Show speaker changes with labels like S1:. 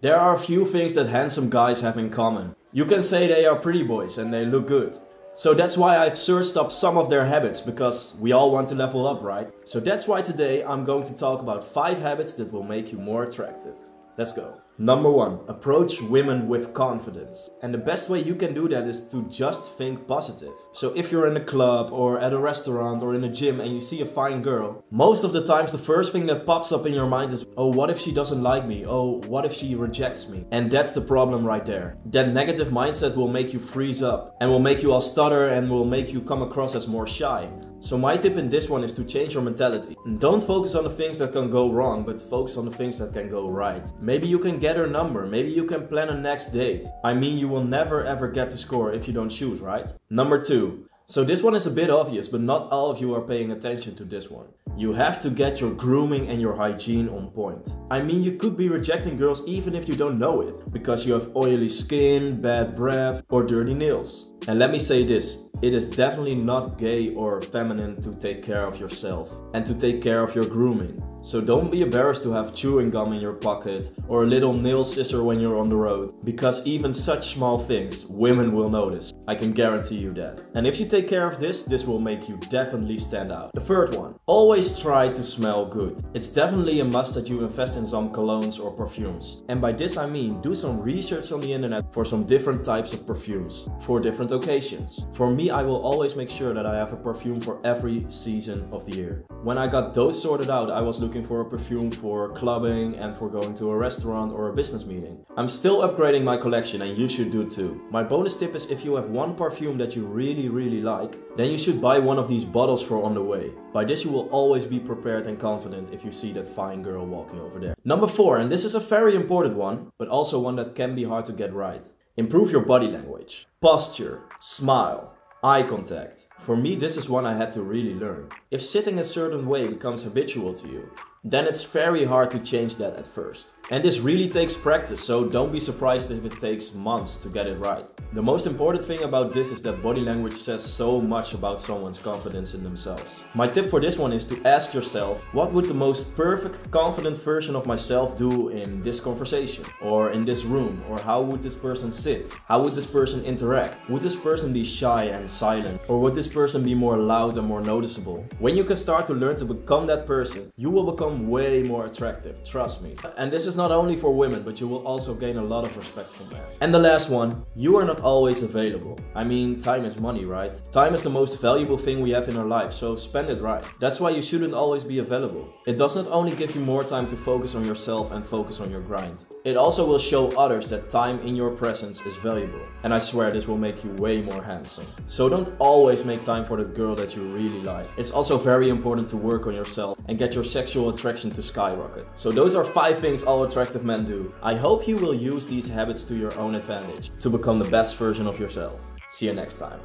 S1: There are a few things that handsome guys have in common. You can say they are pretty boys and they look good. So that's why I've searched up some of their habits because we all want to level up, right? So that's why today I'm going to talk about 5 habits that will make you more attractive. Let's go. Number one, approach women with confidence. And the best way you can do that is to just think positive. So if you're in a club or at a restaurant or in a gym and you see a fine girl, most of the times the first thing that pops up in your mind is, oh, what if she doesn't like me? Oh, what if she rejects me? And that's the problem right there. That negative mindset will make you freeze up and will make you all stutter and will make you come across as more shy. So my tip in this one is to change your mentality. Don't focus on the things that can go wrong, but focus on the things that can go right. Maybe you can get her number, maybe you can plan a next date. I mean, you will never ever get to score if you don't shoot, right? Number two, so this one is a bit obvious, but not all of you are paying attention to this one. You have to get your grooming and your hygiene on point. I mean, you could be rejecting girls even if you don't know it, because you have oily skin, bad breath, or dirty nails. And let me say this, it is definitely not gay or feminine to take care of yourself and to take care of your grooming. So don't be embarrassed to have chewing gum in your pocket or a little nail scissor when you're on the road, because even such small things women will notice. I can guarantee you that. And if you take care of this, this will make you definitely stand out. The third one, always try to smell good. It's definitely a must that you invest in some colognes or perfumes. And by this I mean do some research on the internet for some different types of perfumes for different occasions. For me, I will always make sure that I have a perfume for every season of the year. When I got those sorted out, I was looking looking for a perfume for clubbing and for going to a restaurant or a business meeting. I'm still upgrading my collection and you should do too. My bonus tip is if you have one perfume that you really really like, then you should buy one of these bottles for on the way. By this you will always be prepared and confident if you see that fine girl walking over there. Number 4, and this is a very important one, but also one that can be hard to get right. Improve your body language. Posture, smile, eye contact. For me, this is one I had to really learn. If sitting a certain way becomes habitual to you, then it's very hard to change that at first. And this really takes practice, so don't be surprised if it takes months to get it right. The most important thing about this is that body language says so much about someone's confidence in themselves. My tip for this one is to ask yourself, what would the most perfect confident version of myself do in this conversation? Or in this room? Or how would this person sit? How would this person interact? Would this person be shy and silent? Or would this person be more loud and more noticeable? When you can start to learn to become that person, you will become way more attractive, trust me. And this is not only for women, but you will also gain a lot of respect from there. And the last one, you are not always available. I mean, time is money, right? Time is the most valuable thing we have in our life, so spend it right. That's why you shouldn't always be available. It does not only give you more time to focus on yourself and focus on your grind. It also will show others that time in your presence is valuable. And I swear this will make you way more handsome. So don't always make time for the girl that you really like. It's also very important to work on yourself and get your sexual attraction to skyrocket. So those are five things all attractive men do. I hope you will use these habits to your own advantage to become the best version of yourself. See you next time.